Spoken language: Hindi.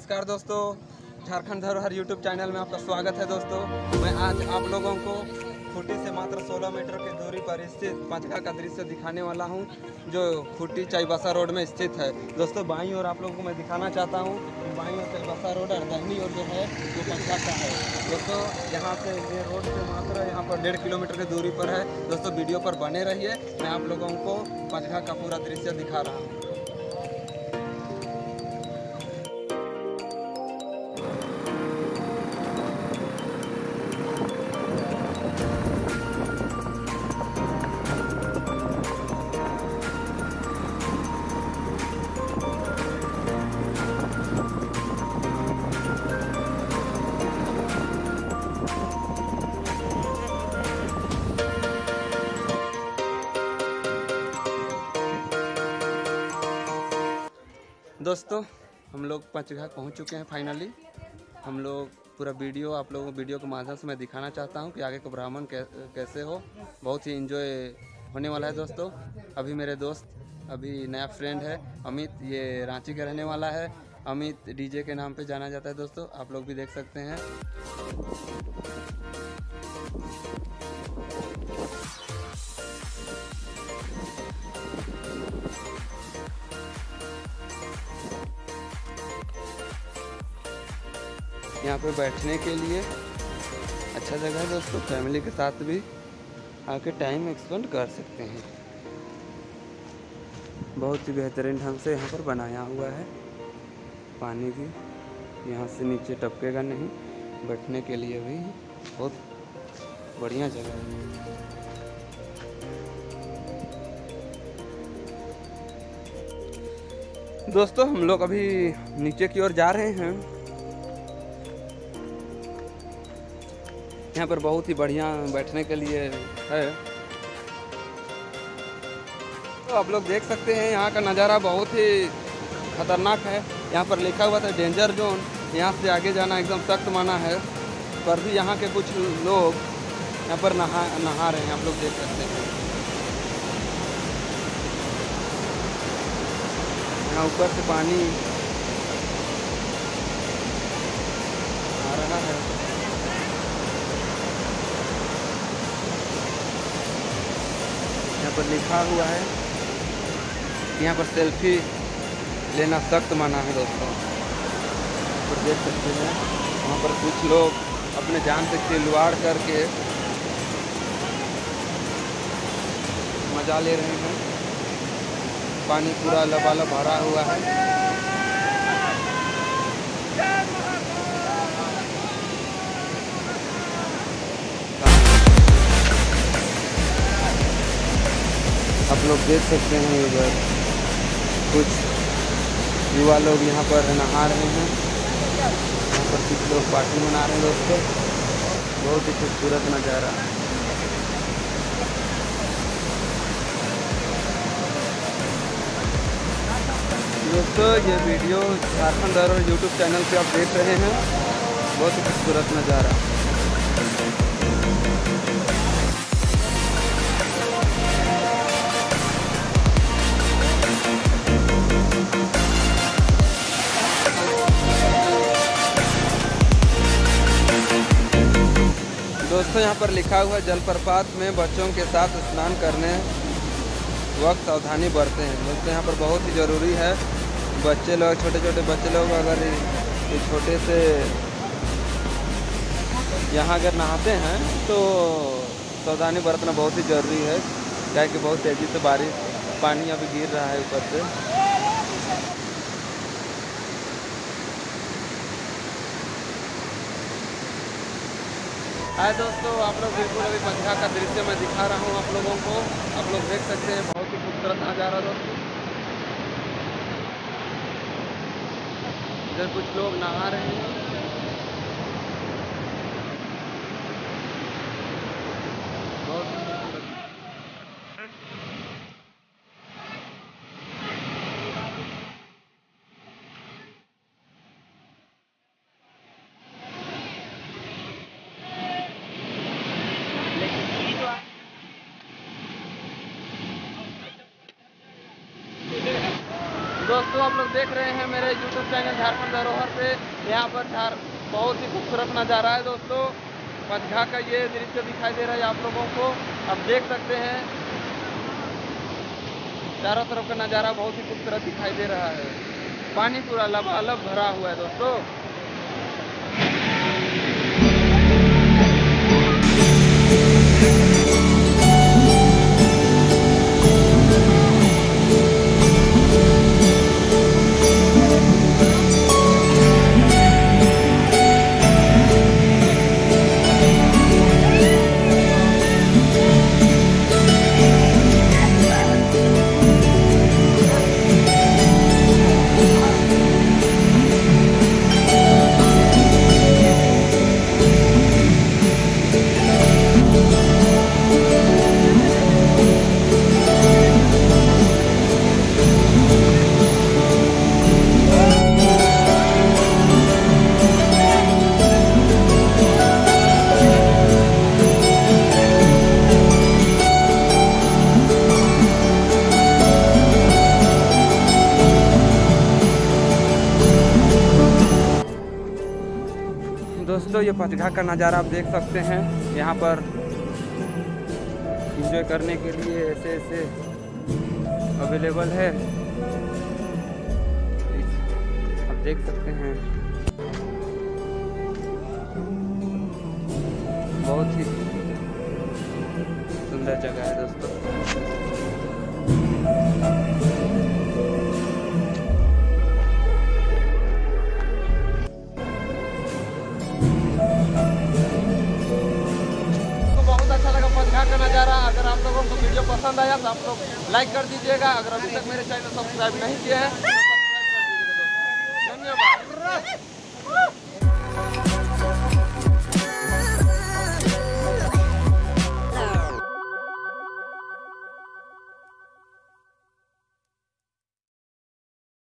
नमस्कार दोस्तों, झारखंड धरोहर यूट्यूब चैनल में आपका स्वागत है दोस्तों। मैं आज आप लोगों को खूटी से मात्र 16 मीटर की दूरी पर स्थित पंचगा का दृश्य दिखाने वाला हूँ, जो खूटी चाईबासा रोड में स्थित है। दोस्तों, बाईं ओर आप लोगों को मैं दिखाना चाहता हूँ, बाईं ओर चाईबासा रोड और दाहिनी ओर जो है, वो पंचगा का है। दोस्तों, यहाँ से ये रोड से मात्र यहाँ पर डेढ़ किलोमीटर की दूरी पर है। दोस्तों, वीडियो पर बने रहिए, मैं आप लोगों को पंचगा का पूरा दृश्य दिखा रहा हूँ। दोस्तों हम लोग पंचघाट पहुँच चुके हैं फाइनली हम लोग पूरा वीडियो आप लोगों को वीडियो के माध्यम से मैं दिखाना चाहता हूँ कि आगे का ब्राह्मण कै, कैसे हो। बहुत ही इन्जॉय होने वाला है दोस्तों। अभी मेरे दोस्त अभी नया फ्रेंड है अमित ये रांची का रहने वाला है। अमित डीजे के नाम पे जाना जाता है दोस्तों आप लोग भी देख सकते हैं। यहाँ पे बैठने के लिए। अच्छा जगह है दोस्तों फैमिली के साथ भी आके टाइम एक्सपेंड कर सकते हैं। बहुत ही बेहतरीन ढंग से यहाँ पर बनाया हुआ है पानी भी। यहाँ से नीचे टपकेगा नहीं, बैठने के लिए भी बहुत बढ़िया जगह है। दोस्तों, हम लोग अभी नीचे की ओर जा रहे हैं। यहाँ पर बहुत ही बढ़िया बैठने के लिए है। तो आप लोग देख सकते हैं, यहाँ का नज़ारा बहुत ही खतरनाक है। यहाँ पर लिखा हुआ था डेंजर जोन यहाँ से आगे जाना एकदम सख्त माना है, पर भी यहाँ के कुछ लोग यहाँ पर नहा नहा रहे हैं, आप लोग देख सकते हैं। यहाँ ऊपर से पानी यहाँ पर लिखा हुआ है। यहाँ पर सेल्फी लेना सख्त माना है दोस्तों। पर देख सकते हैं, वहाँ पर कुछ लोग अपने जान से खिलवाड़ करके मज़ा ले रहे हैं। पानी पूरा लबालब भरा हुआ है। आप लोग देख सकते हैं इधर कुछ युवा लोग यहाँ पर नहा रहे हैं। यहाँ पर कुछ लोग पार्टी मना रहे हैं दोस्तों। बहुत ही खूबसूरत नज़ारा। दोस्तों, ये वीडियो झारखंड और यूट्यूब चैनल पे आप देख रहे हैं। बहुत ही खूबसूरत नज़ारा। दोस्तों, यहाँ पर लिखा हुआ जलप्रपात में बच्चों के साथ स्नान करने वक्त सावधानी बरतें दोस्तों, यहाँ पर बहुत ही ज़रूरी है, बच्चे लोग छोटे छोटे बच्चे लोग अगर ये छोटे से यहाँ अगर नहाते हैं तो सावधानी बरतना बहुत ही ज़रूरी है, क्या कि बहुत तेज़ी से बारिश, पानी अभी गिर रहा है ऊपर से। हाय दोस्तों, आप लोग बिल्कुल अभी पंखा का दृश्य मैं दिखा रहा हूँ आप लोगों को। आप लोग देख सकते हैं, बहुत ही खूबसूरत नज़ारा दोस्तों। इधर कुछ लोग नहा रहे हैं। दोस्तों, आप लोग देख रहे हैं मेरे यूट्यूब चैनल झारखंड धरोहर पे यहाँ पर झार बहुत ही खूबसूरत नज़ारा है दोस्तों। पंचघा का ये दृश्य दिखाई दे रहा है आप लोगों को। आप देख सकते हैं। चारों तरफ़ का नज़ारा बहुत ही खूबसूरत दिखाई दे रहा है। पानी पूरा लबालब भरा हुआ है दोस्तों। ये पचघा का नज़ारा आप देख सकते हैं। यहाँ पर इंजॉय करने के लिए ऐसे ऐसे अवेलेबल है। आप देख सकते हैं। बहुत ही सुंदर जगह है दोस्तों। वीडियो पसंद आया तो आप लोग लाइक कर दीजिएगा। अगर अभी तक मेरे चैनल सब्सक्राइब नहीं किए हैं तो धन्यवाद।